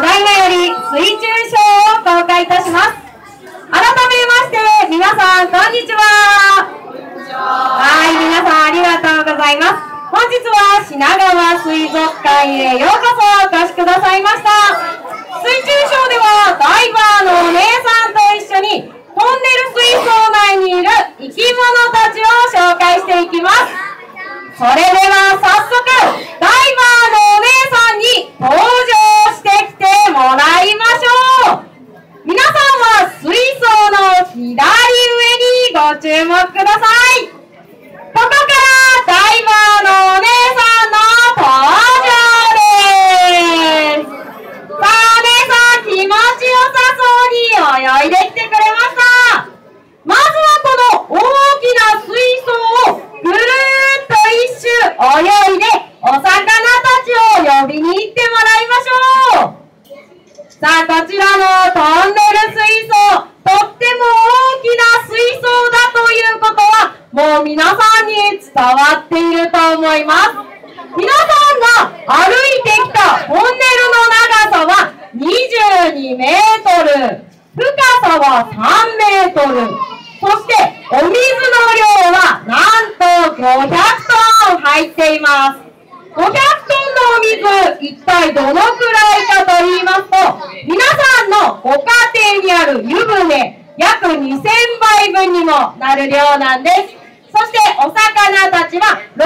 ただいまより水中ショーを公開いたします。改めまして、皆さん、こんにちは。はい、皆さん、ありがとうございます。本日は品川水族館へようこそお越しくださいました。水中ショーでは、ダイバーのお姉さんと一緒に、トンネル水槽内にいる生き物たちを紹介していきます。それでは早速、ダイバーのお姉さんに登場してきてもらいましょう皆さんは水槽の左上にご注目くださいここからダイバーのお姉さんの登場ですさあお姉さん気持ちよさそうに泳いできてくれましたまずはこの大きな水槽をぐるーっと一周泳いでお魚たちを呼びに行ってもらいましょうさあこちらのトンネル水槽とっても大きな水槽だということはもう皆さんに伝わっていると思います。皆さんが歩いてきたトンネルの長さは22メートル。深さは3メートル。そしてお水の量はなんと500トン入っています。500トンのお水、一体どのくらいかと言いますと、皆さんのご家庭にある湯船、約2000杯分にもなる量なんです。そしてお魚たちは60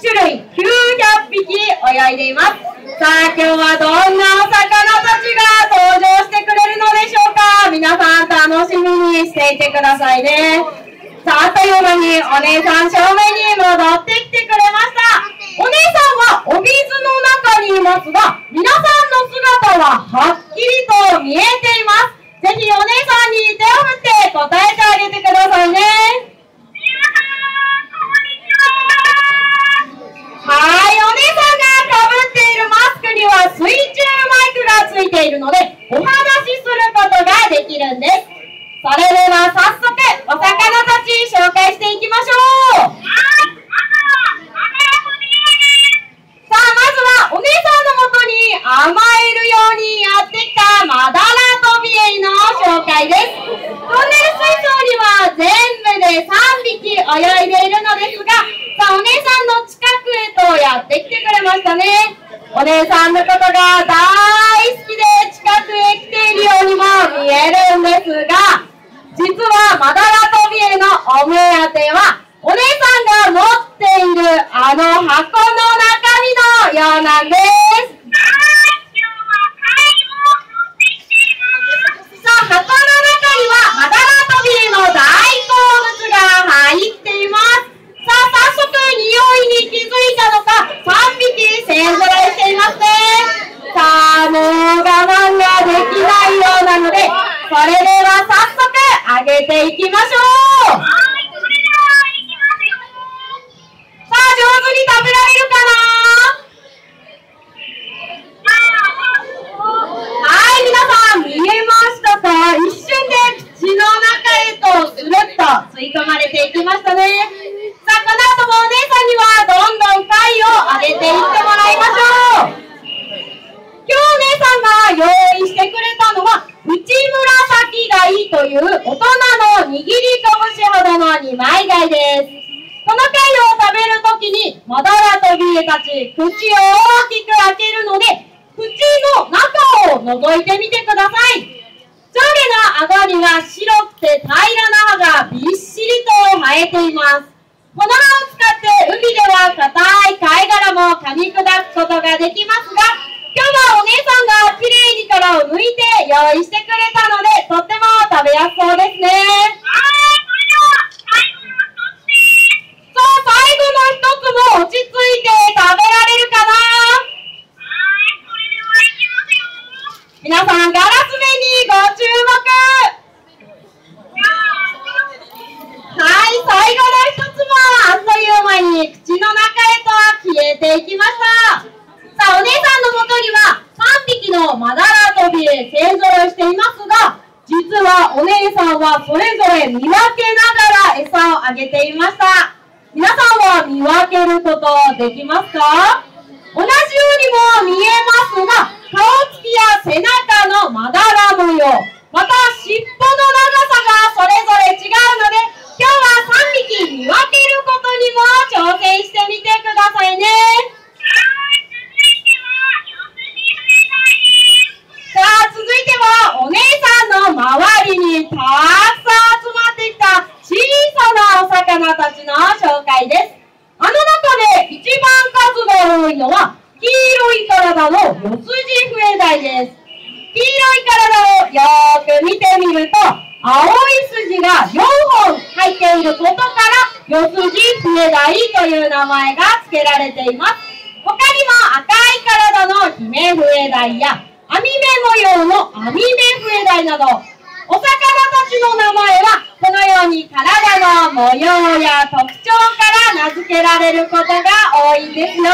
種類900匹泳いでいます。さあ今日はどんなお魚たちが登場してくれるのでしょうか？皆さん楽しみにしていてくださいね。さああっという間にお姉さん正面に戻ってきてくれました。お姉さんはお水の中にいますが、皆さんの姿ははっきりと見えています。ぜひお姉さんに手を振って答えてあげてくださいね。はい、お姉さんがかぶっているマスクには水中マイクがついているので、お話しすることができるんです。それでは早速、お魚たち紹介していきましょう。さあ、まずはお姉さんのもとに甘えるようにやってきたマダラトビエイの紹介です。トンネル水槽には全部で3匹泳いでいるのですが、さあ、お姉さんのへとやってきてくれましたね。お姉さんのことが大好きで近くへ来ているようにも見えるんですが、実はマダラトビエのお目当ては、お姉さんが持っているあの箱それでは早速上げていきましょう。口を大きく開けるので、口の中を覗いてみてください。上下のあごには白くて平らな歯がびっしりと生えています。この歯を使って海では硬い貝殻も噛み砕くことができますが、今日はお姉さんがきれいに殻を剥いて用意してくれたので、とっても食べやすそうですね。さあ、最後の一つも落ち着いて食べられるかな皆さん、ガラス目にご注目はい、最後の一つもあっという間に口の中へと消えていきましたさあ、お姉さんのもとには3匹のマダラトビエ勢ぞろいしていますが実はお姉さんはそれぞれ見分けながら餌をあげていました。皆さんは見分けることできますか？同じようにも見えますが、顔つきや背中のまだら模様、また尻尾の長さがそれぞれ違うので、今日は3匹見分けることにも挑戦してみてくださいね。さあ、続いてはお姉さんの周りにたくさん集まってきた小さなお魚たちの紹介です。あの中で一番数が多いのは黄色い体の四筋笛鯛です。黄色い体をよく見てみると、青い筋が4本入っていることから、四筋笛鯛という名前が付けられています。他にも赤い体の姫笛鯛や、網目模様の網目笛鯛など、お魚たちの名前は、このように体の模様や特徴から名付けられることが多いんですよ。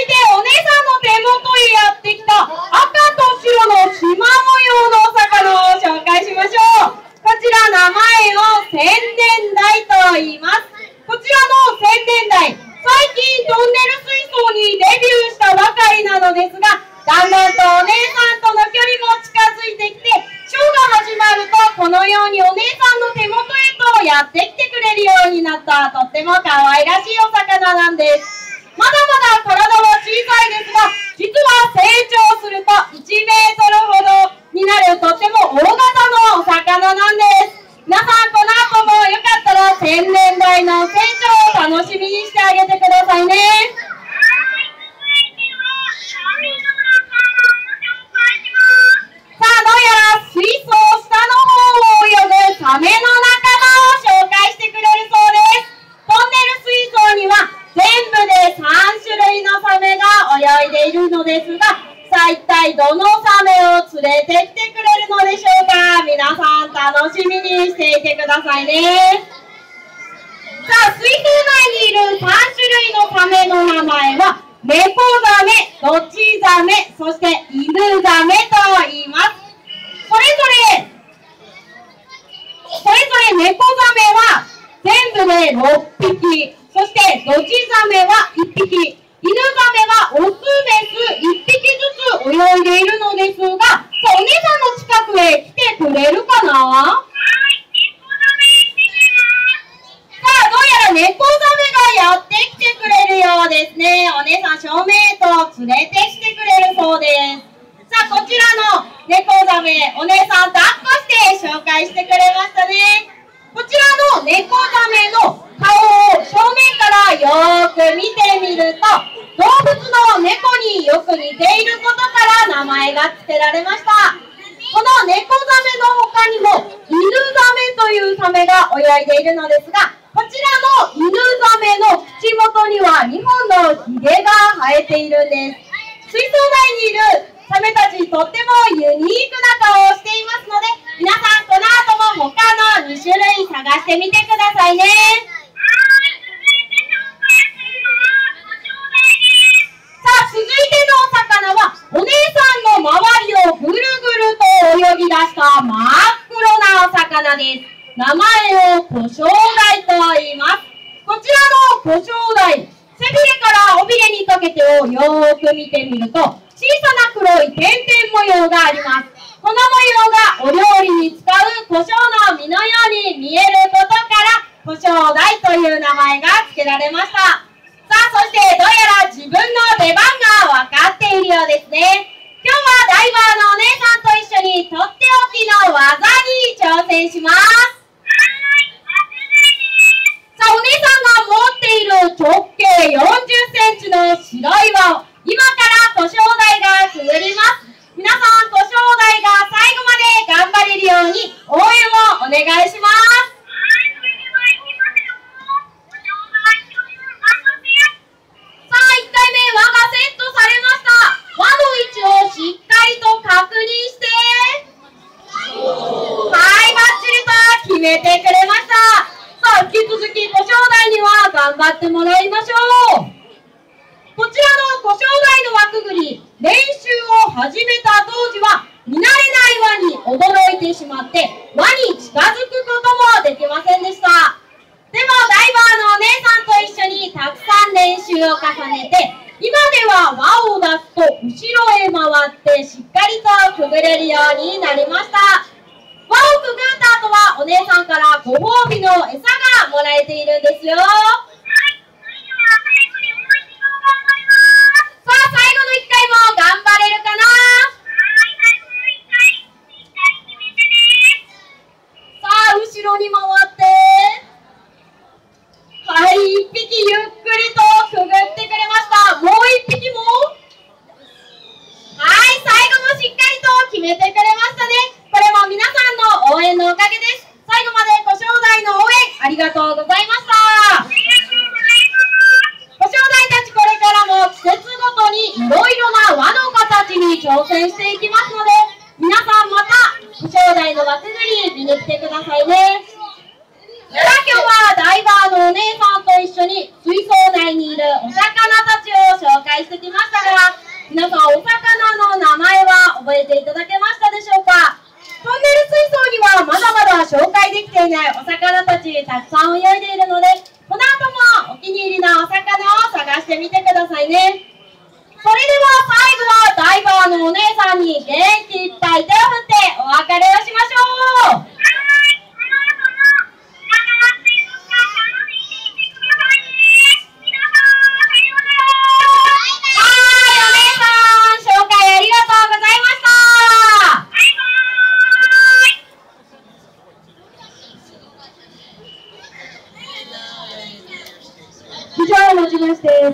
いてお姉さんの手元へやってきた赤と白の縞模様のお魚を紹介しましょう。こちら名前を千年台と言います。こちらの千年台、最近トンネル水槽にデビューしたばかりなのですが、だんだんとお姉さんとの距離も近づいてきて、ショーが始まると、このようにお姉さんの手元へとやってきてくれるようになった、とっても可愛らしいお魚なんです。まだまだ体は小さいですが、実は成長すると1メートルほどになるとっても大型のお魚なんです。皆さん、この後もよかったら天然代の成長を楽しみにしてあげてくださいね。さあ、どうやら水槽下の方を泳ぐサメの仲間を紹介してくれるそうです。トンネル水槽には全部で3種類のサメが泳いでいるのですが、さあ一体どのサメを連れてきてくれるのでしょうか？皆さん楽しみにしていてくださいね。さあ、水槽内にいる3種類のサメの名前は、猫ザメ、ドチザメ、そして犬ザメと言います。それぞれ、それぞれ猫ザメは全部で6匹、そしてドチザメは1匹、犬ザメはオスメス1匹ずつ泳いでいるのですが、お姉さんの近くへ来てくれるかな？さあ、どうやら猫ザメがやってきてくれるようですね。お姉さん、正面へと連れてきてくれるそうです。さあ、こちらの猫ザメ、お姉さん抱っこして紹介してくれましたね。こちらの猫ザメの顔を正面からよーく見てみると、動物の猫によく似ていることから名前が付けられました。この猫ザメの他にも犬ザメというサメが泳いでいるのですが、こちらの犬ザメの口元には2本のヒゲが生えているんです。水槽内にいるサメたちとってもユニークな顔をしていますので皆さんこの後も他の2種類探してみてくださいね。見てみると、小さな黒い点々模様があります。この模様がお料理に使う胡椒の実のように見えることから胡椒代という名前が付けられました。さあ、そしてどうやら自分の出番が分かっているようですね。今日はダイバーのお姉さんと一緒にとっておきの技に挑戦します。さあ、お姉さんが持っている直径40センチの白い輪を今から図書台がくぐります。皆さん、図書台が最後まで頑張れるように応援をお願いします。さあ、1回目輪がセットされました。輪の位置をしっかりと確認して、はい、バッチリと決めてくれました。さあ、引き続き、古生代には頑張ってもらいましょう。こちらの古生代の枠ぐり、練習を始めた当時は、見慣れない輪に驚いてしまって、輪に近づくこともできませんでした。でも、ダイバーのお姉さんと一緒にたくさん練習を重ねて、今では輪を出すと後ろへ回ってしっかりとくぐれるようになりましたくぐった後はお姉さんからご褒美の餌がもらえているんですよ。挑えていただけましたでしょうか？トンネル水槽にはまだまだ紹介できていないお魚たちたくさん泳いでいるので、この後もお気に入りのお魚を探してみてくださいね。それでは最後はダイバーのお姉さんに元気いっぱい手を振ってお別れをしましょう